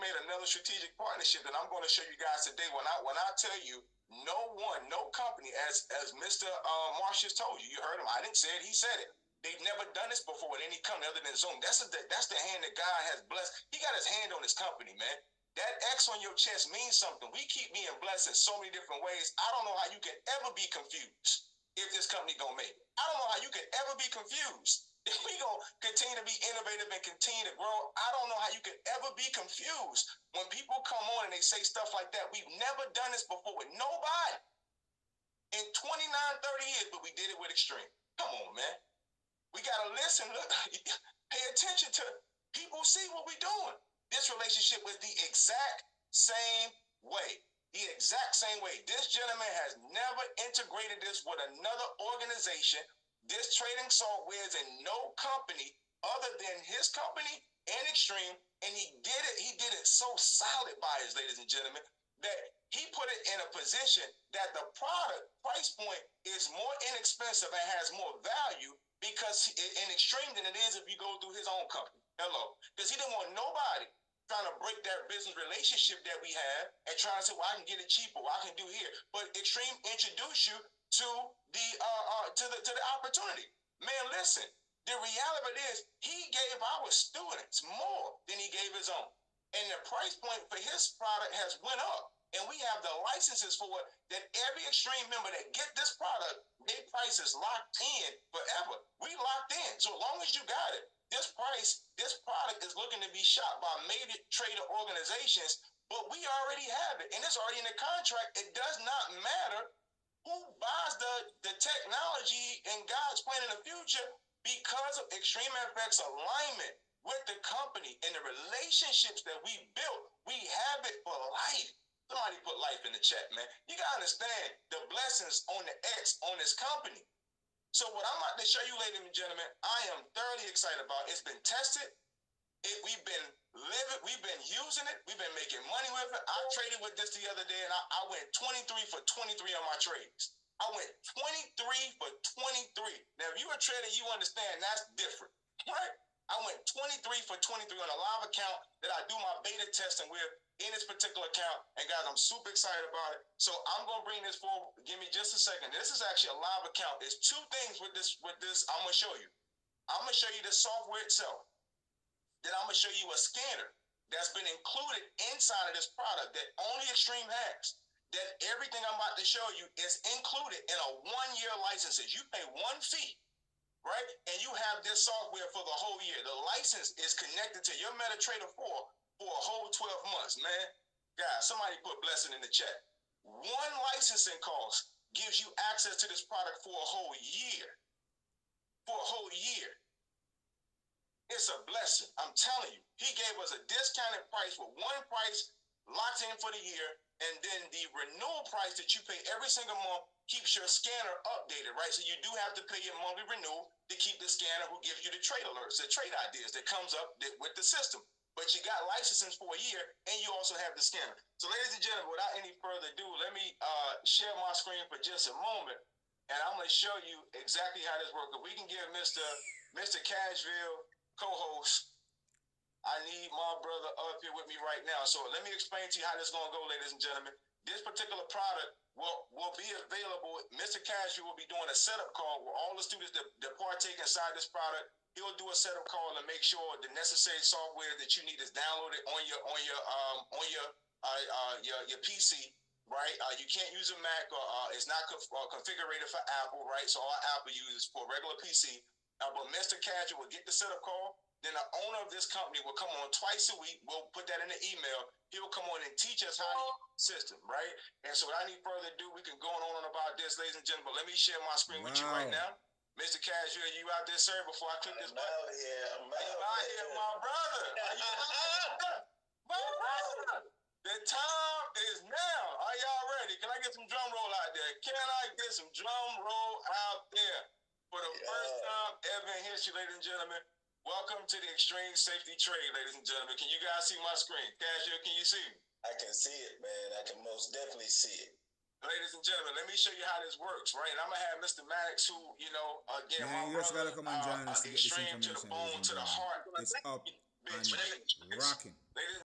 made another strategic partnership that I'm going to show you guys today. When I when I tell you, no one, no company, as as Mr. Uh, Marsh has told you, you heard him. I didn't say it. He said it. They've never done this before with any company other than Zoom. That's a, that's the hand that God has blessed. He got his hand on his company, man. That X on your chest means something. We keep being blessed in so many different ways. I don't know how you can ever be confused if this company gonna make it. I don't know how you can ever be confused if we gonna continue to be innovative and continue to grow, I don't know how you could ever be confused when people come on and they say stuff like that. We've never done this before with nobody in 29, 30 years, but we did it with Xtream. Come on, man. We gotta listen, look, pay attention to people see what we're doing. This relationship was the exact same way. The exact same way. This gentleman has never integrated this with another organization this trading software is in no company other than his company and Xtream, and he did it. He did it so solid by his, ladies and gentlemen, that he put it in a position that the product price point is more inexpensive and has more value because in Xtream than it is if you go through his own company. Hello, because he didn't want nobody trying to break that business relationship that we have and trying to say, well, I can get it cheaper, what I can do here. But Xtream introduced you to the uh, uh, to the to the opportunity. Man, listen. The reality is he gave our students more than he gave his own, and the price point for his product has went up. And we have the licenses for it that every Xtream member that get this product, their price is locked in forever. We locked in. So long as you got it, this price, this product is looking to be shot by major trader organizations, but we already have it. And it's already in the contract. It does not matter who buys the, the technology and God's plan in the future because of Extreme FX alignment with the company and the relationships that we built. We have it for life. Somebody put life in the chat, man. You gotta understand the blessings on the X on this company. So what I'm about to show you, ladies and gentlemen, I am thoroughly excited about. It's been tested. It, we've been living, we've been using it, we've been making money with it. I traded with this the other day and I, I went 23 for 23 on my trades. I went 23 for 23. Now, if you're a trader, you understand that's different, right? I went 23 for 23 on a live account that I do my beta testing with in this particular account. And guys, I'm super excited about it. So I'm gonna bring this forward. Give me just a second. This is actually a live account. There's two things with this. With this, I'm gonna show you. I'm gonna show you the software itself. Then I'm gonna show you a scanner that's been included inside of this product that only Xtream has. That everything I'm about to show you is included in a one-year license. You pay one fee, right? And you have this software for the whole year. The license is connected to your MetaTrader 4 for a whole 12 months, man. Guys, somebody put blessing in the chat. One licensing cost gives you access to this product for a whole year. For a whole year. It's a blessing. I'm telling you. He gave us a discounted price with one price locked in for the year, and then the renewal price that you pay every single month keeps your scanner updated, right? So you do have to pay your monthly renewal to keep the scanner who gives you the trade alerts, the trade ideas that comes up with the system. But you got licenses for a year, and you also have the scanner. So, ladies and gentlemen, without any further ado, let me uh, share my screen for just a moment, and I'm going to show you exactly how this works. If we can give Mr. Mr. Cashville co-host. I need my brother up here with me right now. So let me explain to you how this is going to go, ladies and gentlemen. This particular product will, will be available. Mr. Cashew will be doing a setup call where all the students that, that partake inside this product, he'll do a setup call and make sure the necessary software that you need is downloaded on your on your um on your uh, uh your your PC right? Uh, you can't use a Mac or uh, it's not conf- uh, configured for Apple, right? So all Apple uses for regular PC. Uh, but Mr. Casual will get the setup call. Then the owner of this company will come on twice a week. We'll put that in the email. He'll come on and teach us how to use the system, right? And so without any further ado, we can go on and about this, ladies and gentlemen. But let me share my screen wow. with you right now. Mr. Casual, you out there, sir, before I click this button? Out here, I'm out, out here, my brother. Are you my brother? The time is now. Are y'all ready? Can I get some drum roll out there? Can I get some drum roll out there? For the yeah. first time ever in history, ladies and gentlemen, welcome to the Xtream Safety Trade, ladies and gentlemen. Can you guys see my screen? Cashier, can you see me? I can see it, man. I can most definitely see it. Ladies and gentlemen, let me show you how this works, right? And I'm gonna have Mr. Maddox, who, you know, again, man, my you just gotta come and join uh, us to get this information. To the bone, to the heart. It's up and rocking. Ladies